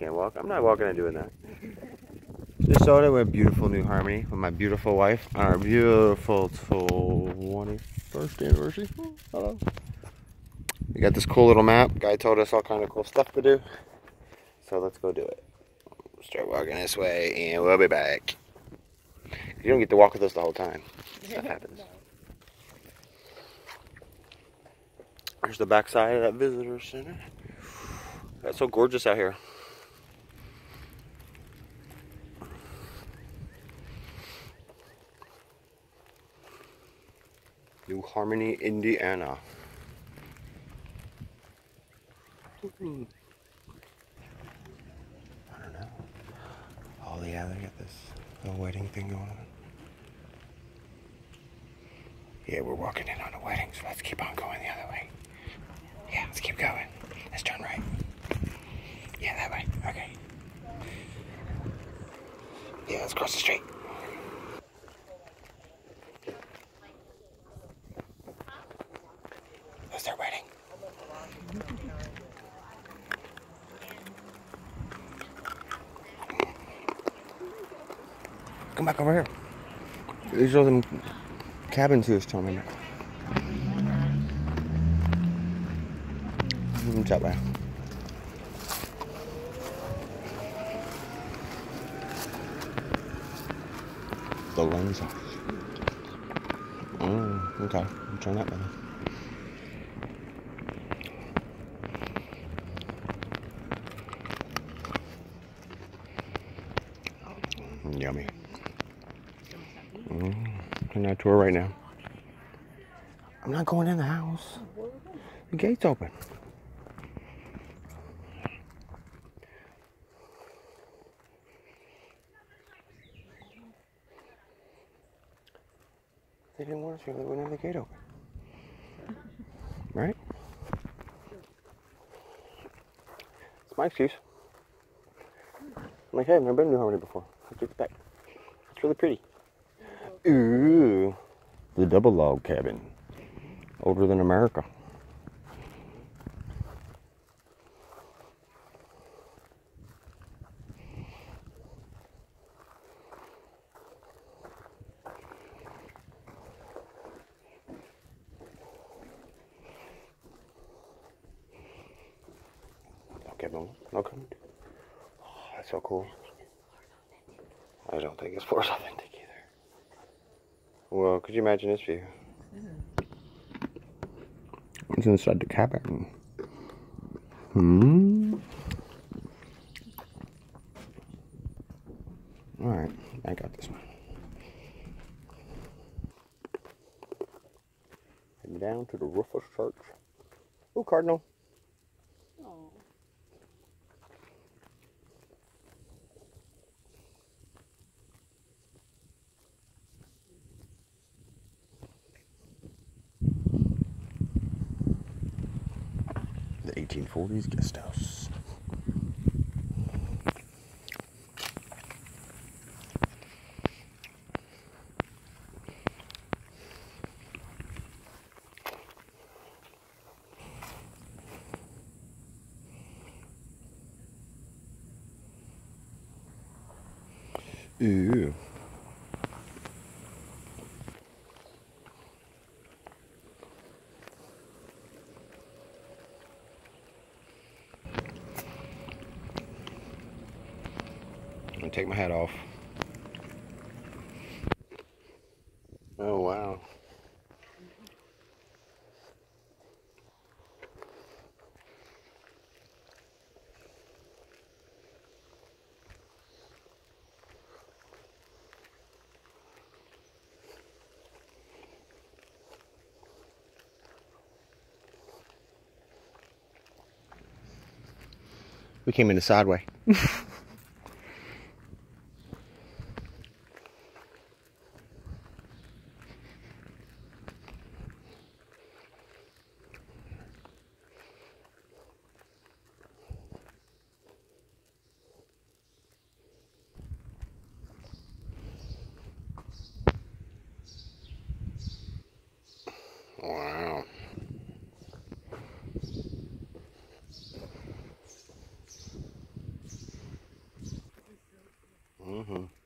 can't walk. I'm not walking and doing that. It with beautiful New Harmony with my beautiful wife on our beautiful 21st anniversary. Hello. We got this cool little map. Guy told us all kind of cool stuff to do. So let's go do it. Start walking this way and we'll be back. You don't get to walk with us the whole time. Stuff happens. There's the backside of that visitor center. That's so gorgeous out here. New Harmony, Indiana. I don't know. Oh yeah, they got this little wedding thing going on. Yeah, we're walking in on a wedding, so let's keep on going the other way. Yeah, let's keep going. Let's turn right. Yeah, that way. Okay. Yeah, let's cross the street. Come back over here. These are the cabins he was telling me about. What's that way? The Lenz house. Oh, okay. Turn that way. Yummy. Mm, I'm not tour right now. I'm not going in the house. The gate's open. They didn't want us here. They wouldn't have the gate open. Right? It's my excuse. I'm like, hey, I've never been to New Harmony before. What do you expect? It's really pretty. Ooh, the double log cabin. Older than America. Okay, comment. Oh, that's so cool. I don't think it's force authentic. Well, could you imagine this view? What's inside the cabin? Hmm. All right, I got this one. Heading down to the Roofless Church. Ooh, Cardinal. The 1840s guest house. Ooh. I'm gonna take my hat off. Oh wow. We came in the side way. Wow. Mm-hmm.